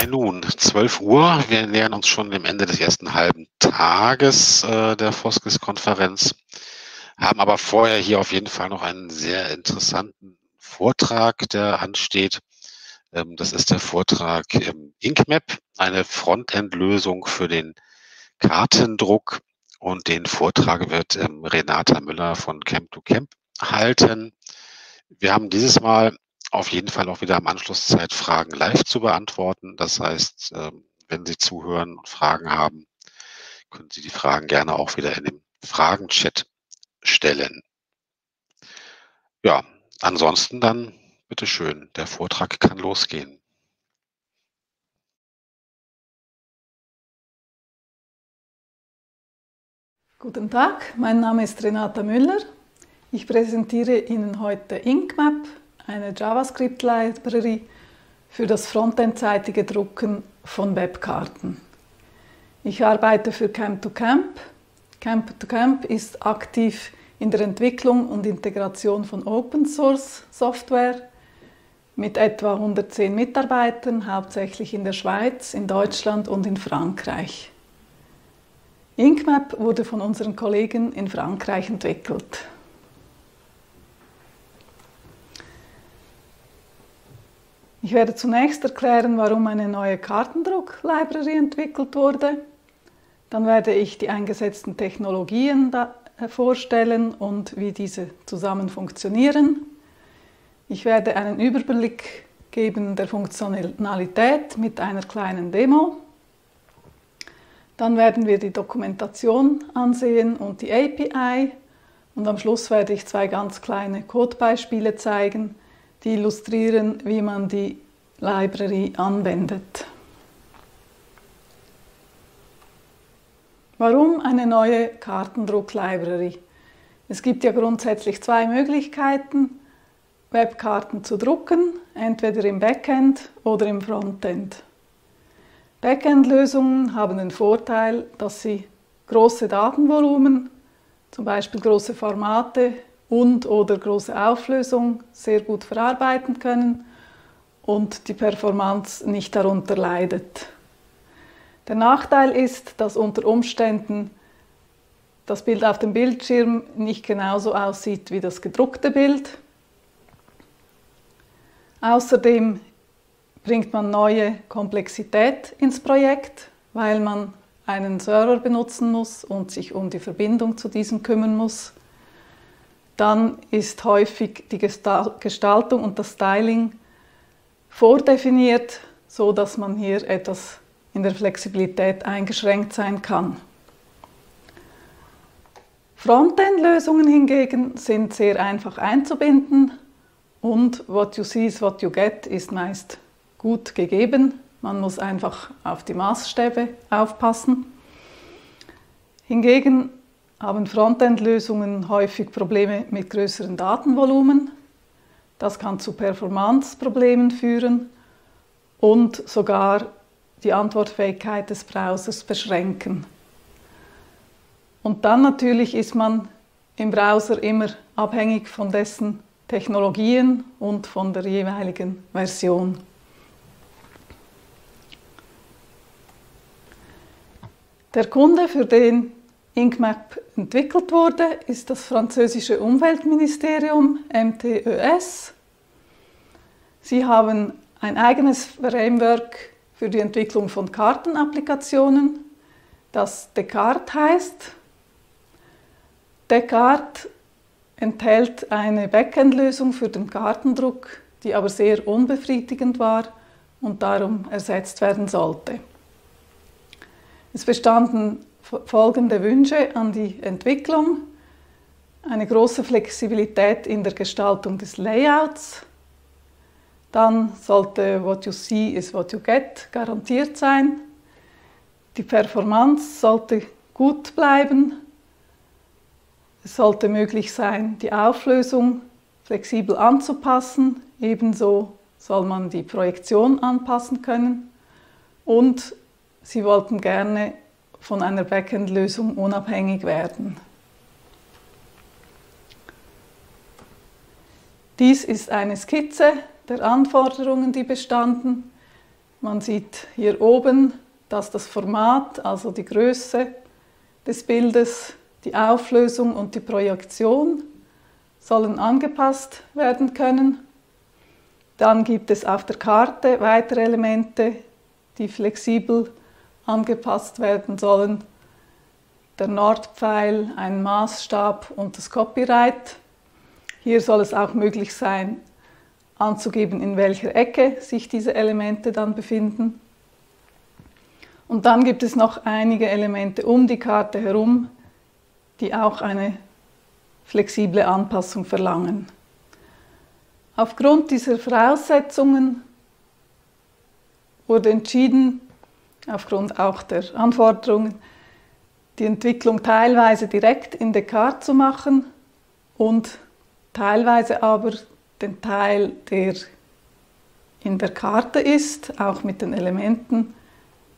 Hi nun, 12 Uhr. Wir nähern uns schon dem Ende des ersten halben Tages äh, der Foskis-Konferenz, haben aber vorher hier auf jeden Fall noch einen sehr interessanten Vortrag, der ansteht. Ähm, das ist der Vortrag im InkMap, eine Frontend-Lösung für den Kartendruck. Und den Vortrag wird ähm, Renata Müller von Camp to Camp halten. Wir haben dieses Mal auf jeden Fall auch wieder am Anschluss Zeit, Fragen live zu beantworten. Das heißt, ähm, wenn Sie zuhören und Fragen haben, können Sie die Fragen gerne auch wieder in dem Fragenchat stellen. Ja, ansonsten dann bitteschön, der Vortrag kann losgehen. Guten Tag, mein Name ist Renata Müller. Ich präsentiere Ihnen heute InkMap, eine JavaScript-Library für das frontendseitige Drucken von Webkarten. Ich arbeite für Camp2Camp. Camp2Camp ist aktiv in der Entwicklung und Integration von Open Source Software mit etwa 110 Mitarbeitern, hauptsächlich in der Schweiz, in Deutschland und in Frankreich. InkMap wurde von unseren Kollegen in Frankreich entwickelt. Ich werde zunächst erklären, warum eine neue Kartendruck-Library entwickelt wurde. Dann werde ich die eingesetzten Technologien äh, vorstellen und wie diese zusammen funktionieren. Ich werde einen Überblick geben der Funktionalität mit einer kleinen Demo. Dann werden wir die Dokumentation ansehen und die API. Und am Schluss werde ich zwei ganz kleine Codebeispiele zeigen, die illustrieren, wie man die Library anwendet. Warum eine neue Kartendruck-Library? Es gibt ja grundsätzlich zwei Möglichkeiten, Webkarten zu drucken, entweder im Backend oder im Frontend. Backend-Lösungen haben den Vorteil, dass sie große Datenvolumen, zum Beispiel große Formate und oder große Auflösung sehr gut verarbeiten können und die Performance nicht darunter leidet. Der Nachteil ist, dass unter Umständen das Bild auf dem Bildschirm nicht genauso aussieht wie das gedruckte Bild. Außerdem bringt man neue Komplexität ins Projekt, weil man einen Server benutzen muss und sich um die Verbindung zu diesem kümmern muss dann ist häufig die Gestaltung und das Styling vordefiniert, so dass man hier etwas in der Flexibilität eingeschränkt sein kann. Frontend-Lösungen hingegen sind sehr einfach einzubinden und what you see is what you get ist meist gut gegeben. Man muss einfach auf die Maßstäbe aufpassen. Hingegen haben Frontend-Lösungen häufig Probleme mit größeren Datenvolumen. Das kann zu Performance-Problemen führen und sogar die Antwortfähigkeit des Browsers beschränken. Und dann natürlich ist man im Browser immer abhängig von dessen Technologien und von der jeweiligen Version. Der Kunde, für den InkMap entwickelt wurde, ist das französische Umweltministerium MTES. Sie haben ein eigenes Framework für die Entwicklung von Kartenapplikationen, das Descartes heißt. Descartes enthält eine Backend-Lösung für den Kartendruck, die aber sehr unbefriedigend war und darum ersetzt werden sollte. Es bestanden folgende Wünsche an die Entwicklung. Eine große Flexibilität in der Gestaltung des Layouts. Dann sollte What you see is what you get garantiert sein. Die Performance sollte gut bleiben. Es sollte möglich sein, die Auflösung flexibel anzupassen. Ebenso soll man die Projektion anpassen können. Und Sie wollten gerne von einer Backend-Lösung unabhängig werden. Dies ist eine Skizze der Anforderungen, die bestanden. Man sieht hier oben, dass das Format, also die Größe des Bildes, die Auflösung und die Projektion sollen angepasst werden können. Dann gibt es auf der Karte weitere Elemente, die flexibel angepasst werden sollen. Der Nordpfeil, ein Maßstab und das Copyright. Hier soll es auch möglich sein, anzugeben, in welcher Ecke sich diese Elemente dann befinden. Und dann gibt es noch einige Elemente um die Karte herum, die auch eine flexible Anpassung verlangen. Aufgrund dieser Voraussetzungen wurde entschieden, aufgrund auch der Anforderungen, die Entwicklung teilweise direkt in Descartes zu machen und teilweise aber den Teil, der in der Karte ist, auch mit den Elementen,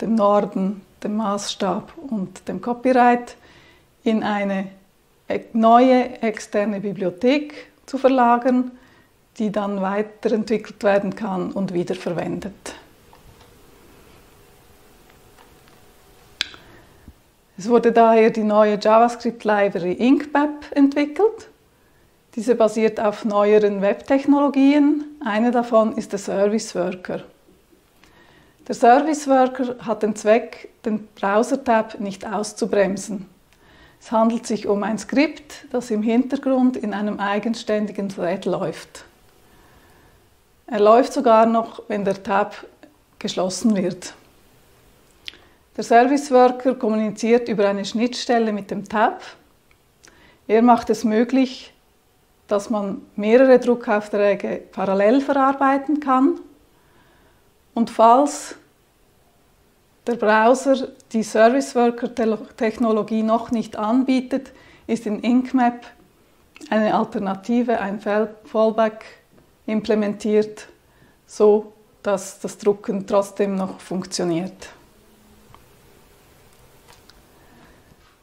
dem Norden, dem Maßstab und dem Copyright, in eine neue externe Bibliothek zu verlagern, die dann weiterentwickelt werden kann und wiederverwendet. Es wurde daher die neue JavaScript-Library InkMap entwickelt. Diese basiert auf neueren Webtechnologien. Eine davon ist der Service Worker. Der Service Worker hat den Zweck, den Browser-Tab nicht auszubremsen. Es handelt sich um ein Skript, das im Hintergrund in einem eigenständigen Thread läuft. Er läuft sogar noch, wenn der Tab geschlossen wird. Der Service Worker kommuniziert über eine Schnittstelle mit dem Tab. Er macht es möglich, dass man mehrere Druckaufträge parallel verarbeiten kann. Und falls der Browser die Service Worker Technologie noch nicht anbietet, ist in InkMap eine Alternative, ein Fallback implementiert, so dass das Drucken trotzdem noch funktioniert.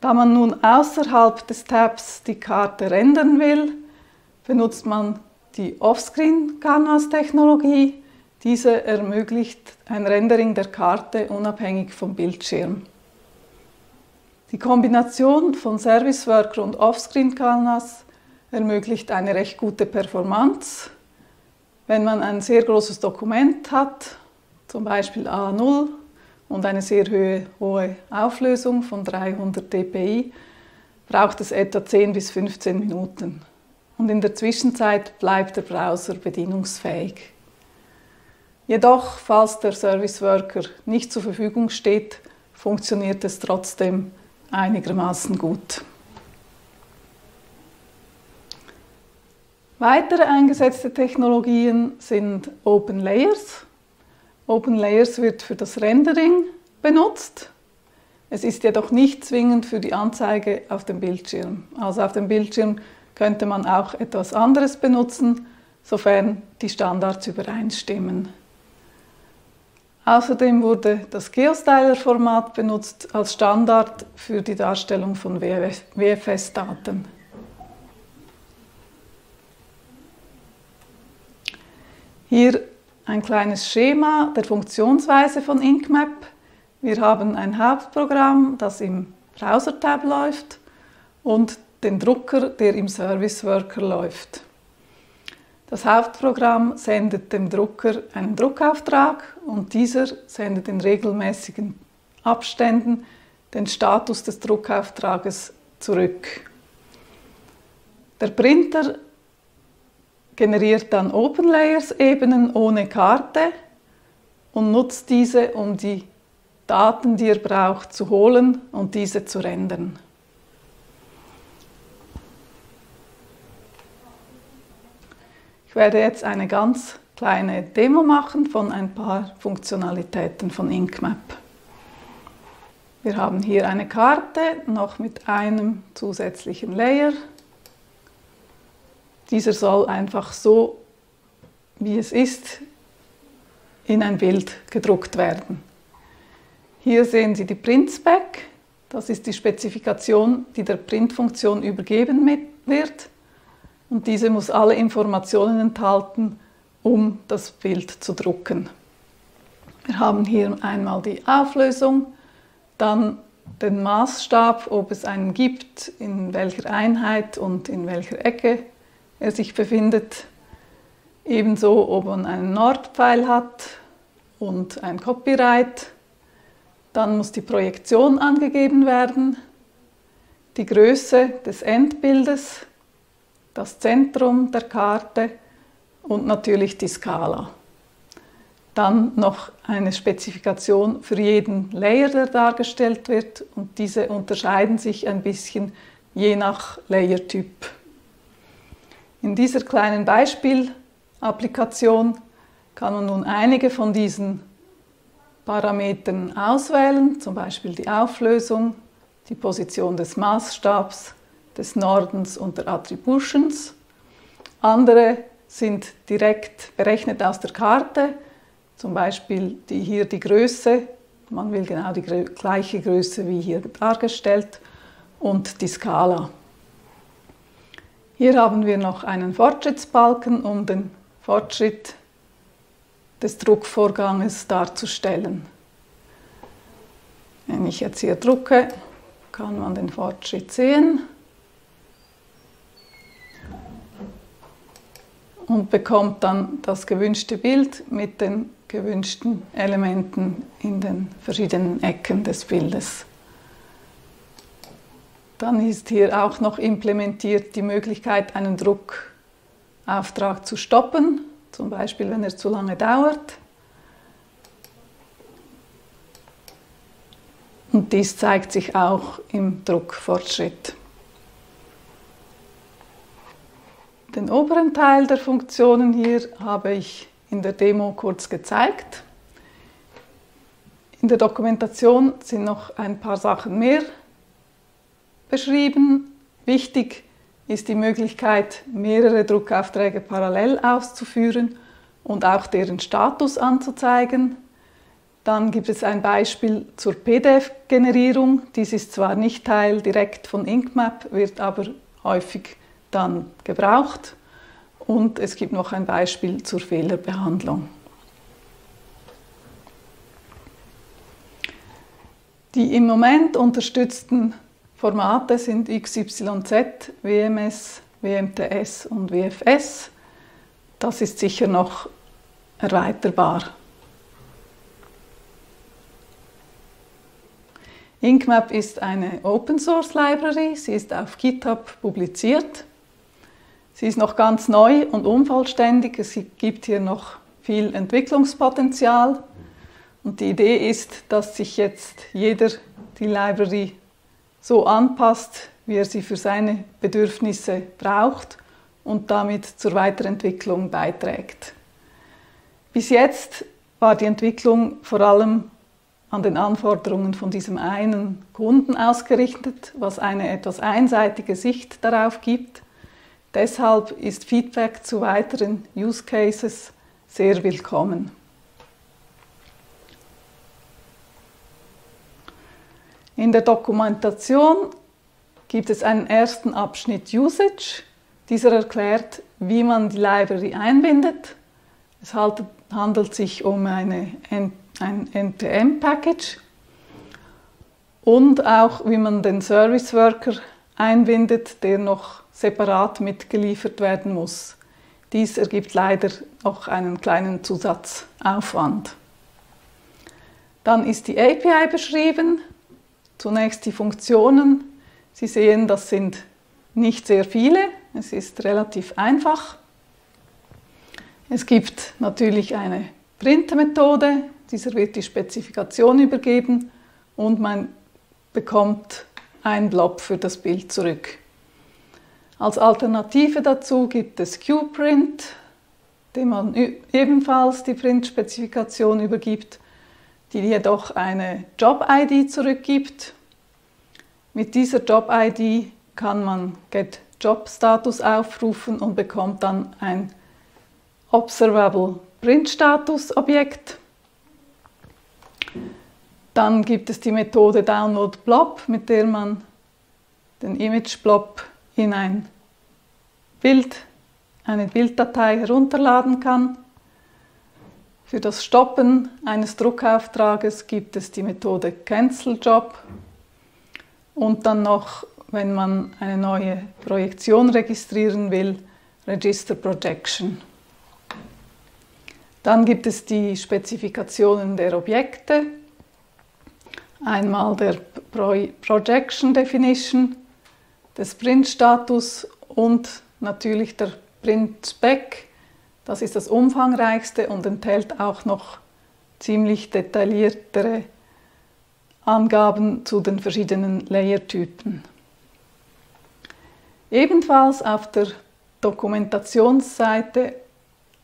Da man nun außerhalb des Tabs die Karte rendern will, benutzt man die Offscreen-Canvas-Technologie. Diese ermöglicht ein Rendering der Karte unabhängig vom Bildschirm. Die Kombination von Service Worker und Offscreen Canvas ermöglicht eine recht gute Performance. Wenn man ein sehr großes Dokument hat, zum Beispiel A0 und eine sehr hohe, Auflösung von 300 dpi, braucht es etwa 10 bis 15 Minuten. Und in der Zwischenzeit bleibt der Browser bedienungsfähig. Jedoch, falls der Service Worker nicht zur Verfügung steht, funktioniert es trotzdem einigermaßen gut. Weitere eingesetzte Technologien sind Open Layers Open Layers wird für das Rendering benutzt. Es ist jedoch nicht zwingend für die Anzeige auf dem Bildschirm. Also auf dem Bildschirm könnte man auch etwas anderes benutzen, sofern die Standards übereinstimmen. Außerdem wurde das Geostyler-Format benutzt als Standard für die Darstellung von WFS-Daten. Hier ein kleines Schema der Funktionsweise von InkMap. Wir haben ein Hauptprogramm, das im Browser-Tab läuft und den Drucker, der im Service Worker läuft. Das Hauptprogramm sendet dem Drucker einen Druckauftrag und dieser sendet in regelmäßigen Abständen den Status des Druckauftrages zurück. Der Printer generiert dann OpenLayers-Ebenen ohne Karte und nutzt diese, um die Daten, die er braucht, zu holen und diese zu rendern. Ich werde jetzt eine ganz kleine Demo machen von ein paar Funktionalitäten von InkMap. Wir haben hier eine Karte, noch mit einem zusätzlichen Layer dieser soll einfach so, wie es ist, in ein Bild gedruckt werden. Hier sehen Sie die Printspec. Das ist die Spezifikation, die der Printfunktion übergeben wird. Und diese muss alle Informationen enthalten, um das Bild zu drucken. Wir haben hier einmal die Auflösung, dann den Maßstab, ob es einen gibt, in welcher Einheit und in welcher Ecke er sich befindet. Ebenso, ob man einen Nordpfeil hat und ein Copyright. Dann muss die Projektion angegeben werden, die Größe des Endbildes, das Zentrum der Karte und natürlich die Skala. Dann noch eine Spezifikation für jeden Layer, der dargestellt wird und diese unterscheiden sich ein bisschen je nach Layertyp. In dieser kleinen Beispielapplikation kann man nun einige von diesen Parametern auswählen, zum Beispiel die Auflösung, die Position des Maßstabs, des Nordens und der Attributions. Andere sind direkt berechnet aus der Karte, zum Beispiel die, hier die Größe, man will genau die gleiche Größe wie hier dargestellt, und die Skala. Hier haben wir noch einen Fortschrittsbalken, um den Fortschritt des Druckvorganges darzustellen. Wenn ich jetzt hier drucke, kann man den Fortschritt sehen. und bekommt dann das gewünschte Bild mit den gewünschten Elementen in den verschiedenen Ecken des Bildes. Dann ist hier auch noch implementiert die Möglichkeit, einen Druckauftrag zu stoppen, zum Beispiel wenn er zu lange dauert. Und dies zeigt sich auch im Druckfortschritt. Den oberen Teil der Funktionen hier habe ich in der Demo kurz gezeigt. In der Dokumentation sind noch ein paar Sachen mehr beschrieben. Wichtig ist die Möglichkeit, mehrere Druckaufträge parallel auszuführen und auch deren Status anzuzeigen. Dann gibt es ein Beispiel zur PDF-Generierung. Dies ist zwar nicht Teil direkt von InkMap, wird aber häufig dann gebraucht. Und es gibt noch ein Beispiel zur Fehlerbehandlung. Die im Moment unterstützten Formate sind XYZ, WMS, WMTS und WFS. Das ist sicher noch erweiterbar. InkMap ist eine Open Source Library, sie ist auf GitHub publiziert. Sie ist noch ganz neu und unvollständig, es gibt hier noch viel Entwicklungspotenzial. Und die Idee ist, dass sich jetzt jeder die Library so anpasst, wie er sie für seine Bedürfnisse braucht und damit zur Weiterentwicklung beiträgt. Bis jetzt war die Entwicklung vor allem an den Anforderungen von diesem einen Kunden ausgerichtet, was eine etwas einseitige Sicht darauf gibt. Deshalb ist Feedback zu weiteren Use Cases sehr willkommen. In der Dokumentation gibt es einen ersten Abschnitt Usage. Dieser erklärt, wie man die Library einbindet. Es handelt sich um eine, ein NPM-Package und auch, wie man den Service Worker einbindet, der noch separat mitgeliefert werden muss. Dies ergibt leider noch einen kleinen Zusatzaufwand. Dann ist die API beschrieben. Zunächst die Funktionen. Sie sehen, das sind nicht sehr viele. Es ist relativ einfach. Es gibt natürlich eine Printmethode. Dieser wird die Spezifikation übergeben und man bekommt ein Blob für das Bild zurück. Als Alternative dazu gibt es QPrint, dem man ebenfalls die Print-Spezifikation übergibt die jedoch eine Job-ID zurückgibt. Mit dieser Job-ID kann man Get Job Status aufrufen und bekommt dann ein Observable Print Status Objekt. Dann gibt es die Methode Download Blob, mit der man den Image Blob in ein Bild, eine Bilddatei herunterladen kann. Für das Stoppen eines Druckauftrages gibt es die Methode Cancel Job und dann noch, wenn man eine neue Projektion registrieren will, Register Projection. Dann gibt es die Spezifikationen der Objekte. Einmal der Pro Projection Definition, des Print-Status und natürlich der Print-Spec. Das ist das umfangreichste und enthält auch noch ziemlich detailliertere Angaben zu den verschiedenen Layer-Typen. Ebenfalls auf der Dokumentationsseite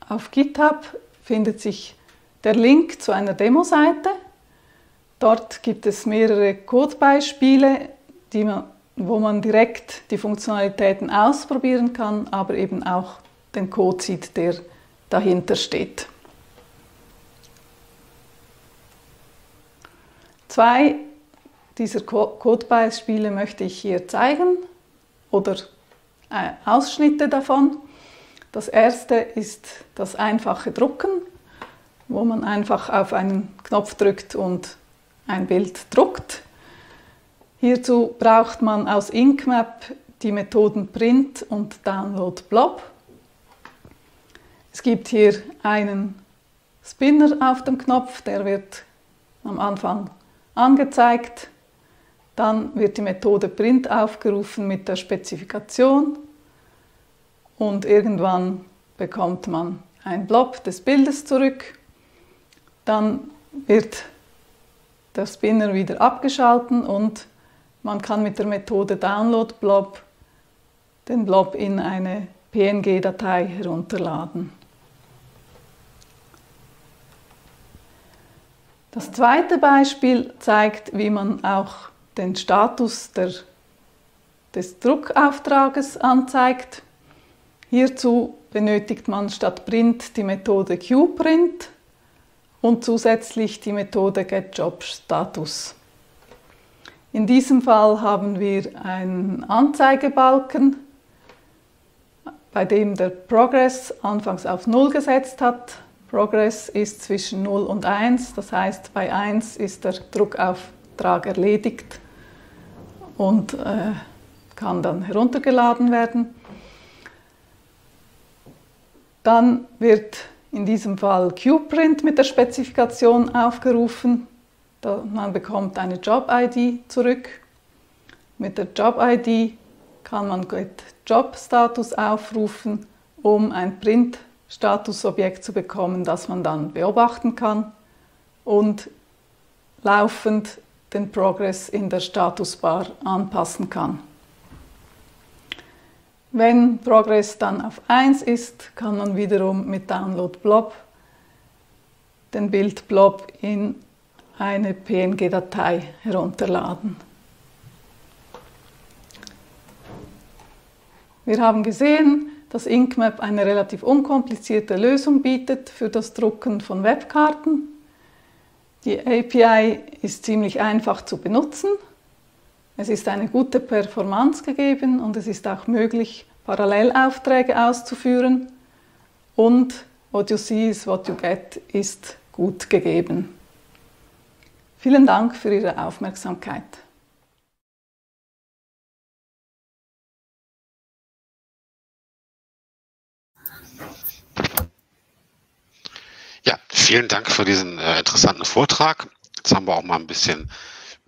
auf GitHub findet sich der Link zu einer Demo-Seite. Dort gibt es mehrere Codebeispiele, man, wo man direkt die Funktionalitäten ausprobieren kann, aber eben auch den Code sieht, der dahinter steht. Zwei dieser Codebeispiele möchte ich hier zeigen oder äh, Ausschnitte davon. Das erste ist das einfache Drucken, wo man einfach auf einen Knopf drückt und ein Bild druckt. Hierzu braucht man aus InkMap die Methoden Print und Download Blob. Es gibt hier einen Spinner auf dem Knopf, der wird am Anfang angezeigt. Dann wird die Methode Print aufgerufen mit der Spezifikation und irgendwann bekommt man ein Blob des Bildes zurück. Dann wird der Spinner wieder abgeschalten und man kann mit der Methode Download Blob den Blob in eine PNG-Datei herunterladen. Das zweite Beispiel zeigt, wie man auch den Status der, des Druckauftrages anzeigt. Hierzu benötigt man statt Print die Methode QPrint und zusätzlich die Methode GetJobStatus. In diesem Fall haben wir einen Anzeigebalken, bei dem der Progress anfangs auf 0 gesetzt hat. Progress ist zwischen 0 und 1, das heißt bei 1 ist der Druckauftrag erledigt und äh, kann dann heruntergeladen werden. Dann wird in diesem Fall QPrint mit der Spezifikation aufgerufen. Man bekommt eine Job-ID zurück. Mit der Job-ID kann man Job-Status aufrufen, um ein Print-Statusobjekt zu bekommen, das man dann beobachten kann und laufend den Progress in der Statusbar anpassen kann. Wenn Progress dann auf 1 ist, kann man wiederum mit Download Blob den Bildblob in eine PNG-Datei herunterladen. Wir haben gesehen, dass InkMap eine relativ unkomplizierte Lösung bietet für das Drucken von Webkarten. Die API ist ziemlich einfach zu benutzen es ist eine gute Performance gegeben und es ist auch möglich, Parallelaufträge auszuführen. Und what you see is what you get ist gut gegeben. Vielen Dank für Ihre Aufmerksamkeit. Ja, vielen Dank für diesen äh, interessanten Vortrag. Jetzt haben wir auch mal ein bisschen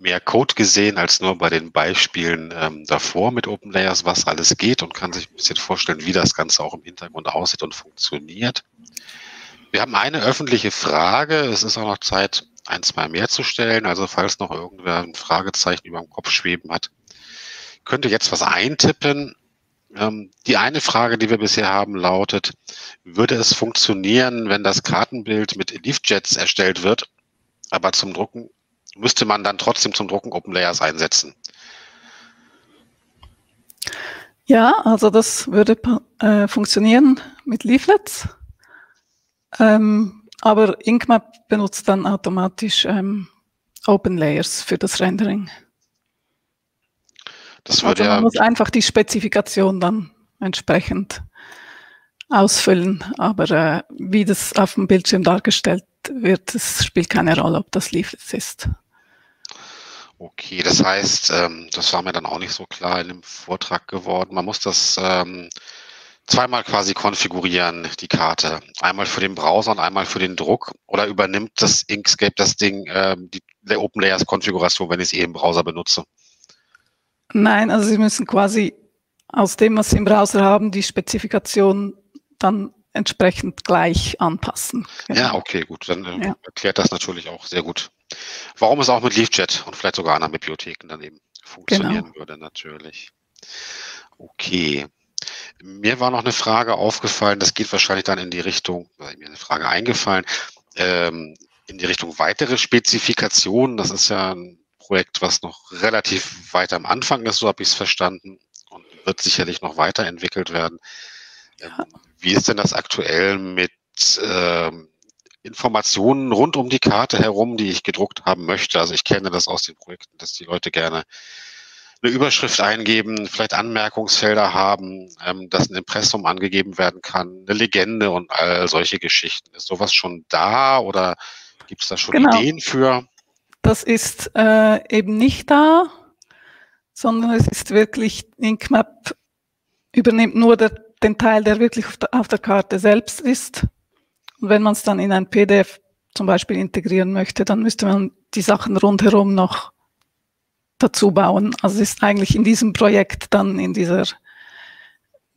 mehr Code gesehen als nur bei den Beispielen ähm, davor mit OpenLayers, was alles geht und kann sich ein bisschen vorstellen, wie das Ganze auch im Hintergrund aussieht und funktioniert. Wir haben eine öffentliche Frage. Es ist auch noch Zeit, ein, zwei mehr zu stellen. Also falls noch irgendwer ein Fragezeichen über dem Kopf schweben hat, könnte jetzt was eintippen. Ähm, die eine Frage, die wir bisher haben, lautet, würde es funktionieren, wenn das Kartenbild mit Leafjets erstellt wird, aber zum Drucken müsste man dann trotzdem zum Drucken Open Layers einsetzen. Ja, also das würde äh, funktionieren mit Leaflets. Ähm, aber InkMap benutzt dann automatisch ähm, Open Layers für das Rendering. Das würde also man ja, muss einfach die Spezifikation dann entsprechend ausfüllen, aber äh, wie das auf dem Bildschirm dargestellt wird, das spielt keine Rolle, ob das Leaflet ist. okay, das heißt, ähm, das war mir dann auch nicht so klar in dem Vortrag geworden. Man muss das ähm, zweimal quasi konfigurieren, die Karte. Einmal für den Browser und einmal für den Druck. Oder übernimmt das Inkscape das Ding, ähm, die der Open Layers Konfiguration, wenn ich es eh im Browser benutze? Nein, also Sie müssen quasi aus dem, was Sie im Browser haben, die Spezifikation dann entsprechend gleich anpassen. Ja, okay, gut. Dann äh, Ja. erklärt das natürlich auch sehr gut, warum es auch mit LeafJet und vielleicht sogar anderen Bibliotheken dann eben funktionieren Genau. würde, natürlich. Okay. Mir war noch eine Frage aufgefallen, das geht wahrscheinlich dann in die Richtung, mir eine Frage eingefallen, ähm, in die Richtung weitere Spezifikationen. Das ist ja ein Projekt, was noch relativ weit am Anfang ist, so habe ich es verstanden, und wird sicherlich noch weiterentwickelt werden. Ähm, wie ist denn das aktuell mit ähm, Informationen rund um die Karte herum, die ich gedruckt haben möchte? Also ich kenne das aus den Projekten, dass die Leute gerne eine Überschrift eingeben, vielleicht Anmerkungsfelder haben, ähm, dass ein Impressum angegeben werden kann, eine Legende und all solche Geschichten. Ist sowas schon da oder gibt es da schon Genau. Ideen für? Das ist äh, eben nicht da, sondern es ist wirklich, InkMap übernimmt nur der, den Teil, der wirklich auf der, auf der Karte selbst ist. Und wenn man es dann in ein PDF zum Beispiel integrieren möchte, dann müsste man die Sachen rundherum noch dazu bauen. Also ist eigentlich in diesem Projekt dann in dieser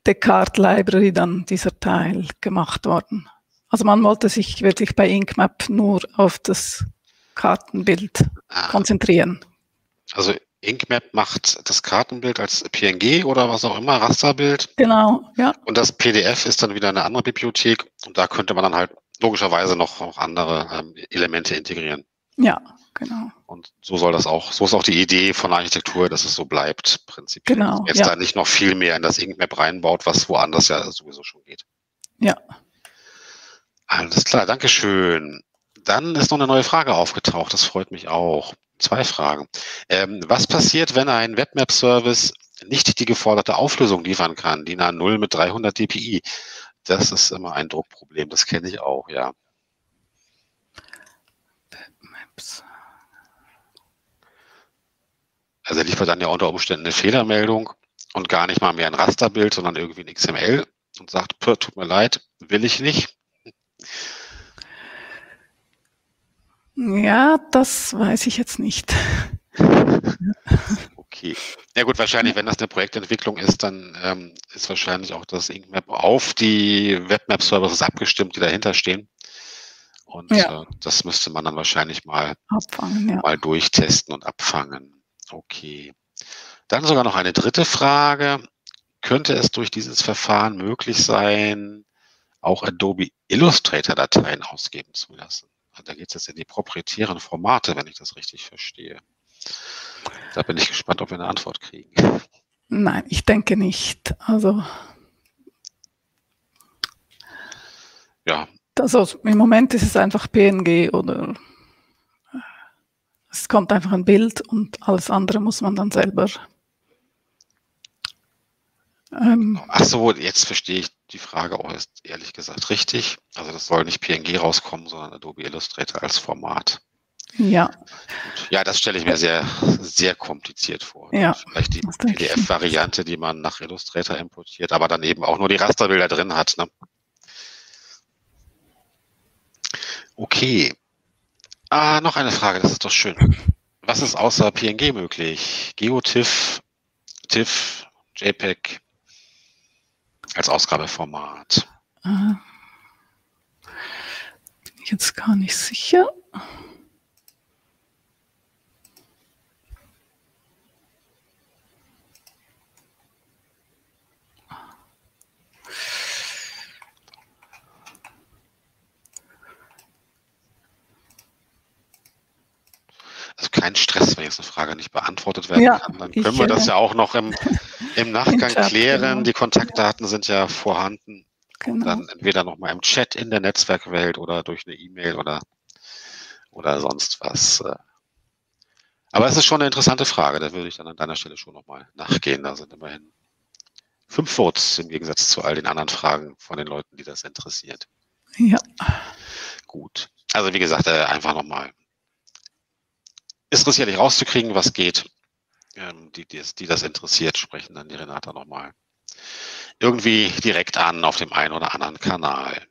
Descartes Library dann dieser Teil gemacht worden. Also man wollte sich wirklich bei InkMap nur auf das Kartenbild Ah, konzentrieren. Also InkMap macht das Kartenbild als PNG oder was auch immer, Rasterbild. Genau, ja, Und das PDF ist dann wieder eine andere Bibliothek und da könnte man dann halt logischerweise noch, noch andere ähm, Elemente integrieren. ja, genau. Und so soll das auch, so ist auch die Idee von Architektur, dass es so bleibt, prinzipiell. Genau, Jetzt ja. da nicht noch viel mehr in das InkMap reinbaut, was woanders ja sowieso schon geht. Ja. Alles klar, Dankeschön. Dann ist noch eine neue Frage aufgetaucht, das freut mich auch. Zwei Fragen. Ähm, was passiert, wenn ein Webmap-Service nicht die geforderte Auflösung liefern kann, DIN A0 mit 300 dpi? Das ist immer ein Druckproblem, das kenne ich auch, ja. Maps. Also er liefert dann ja unter Umständen eine Fehlermeldung und gar nicht mal mehr ein Rasterbild, sondern irgendwie ein XML und sagt, "Puh, tut mir leid, will ich nicht. Ja, das weiß ich jetzt nicht. Okay. Ja gut, wahrscheinlich, wenn das eine Projektentwicklung ist, dann ähm, ist wahrscheinlich auch das InkMap auf die Webmap-Services abgestimmt, die dahinter stehen. Und Ja. äh, das müsste man dann wahrscheinlich mal, Abfangen, ja. mal durchtesten und abfangen. Okay. Dann sogar noch eine dritte Frage. Könnte es durch dieses Verfahren möglich sein, auch Adobe Illustrator-Dateien ausgeben zu lassen? Da geht es jetzt in die proprietären Formate, wenn ich das richtig verstehe. Da bin ich gespannt, ob wir eine Antwort kriegen. Nein, ich denke nicht. Also, Ja, also im Moment ist es einfach PNG oder es kommt einfach ein Bild und alles andere muss man dann selber. Ähm, ach so, jetzt verstehe ich die Frage auch erst ehrlich gesagt richtig. Also das soll nicht PNG rauskommen, sondern Adobe Illustrator als Format. ja, Gut. Ja, das stelle ich mir sehr, sehr kompliziert vor. Ja, Vielleicht die. PDF-Variante, die man nach Illustrator importiert, aber dann eben auch nur die Rasterbilder drin hat. Ne? Okay. Ah, noch eine Frage, das ist doch schön. Was ist außer PNG möglich? GeoTIFF, TIFF, JPEG als Ausgabeformat. äh, bin ich jetzt gar nicht sicher. Also kein Stress, wenn jetzt eine Frage nicht beantwortet werden Ja, kann. Dann können wir das ja auch noch im, im Nachgang klären. genau. Die Kontaktdaten sind ja vorhanden. Genau. Dann entweder nochmal im Chat in der Netzwerkwelt oder durch eine E-Mail oder, oder sonst was. äh, Aber es ist schon eine interessante Frage. Da würde ich dann an deiner Stelle schon nochmal nachgehen. Da sind immerhin fünf Votes im Gegensatz zu all den anderen Fragen von den Leuten, die das interessiert. Ja. Gut. Also wie gesagt, äh, einfach nochmal. Ist es sicherlich rauszukriegen, was geht. Ähm, die, die, die das interessiert, sprechen dann die Renata nochmal irgendwie direkt an auf dem einen oder anderen Kanal.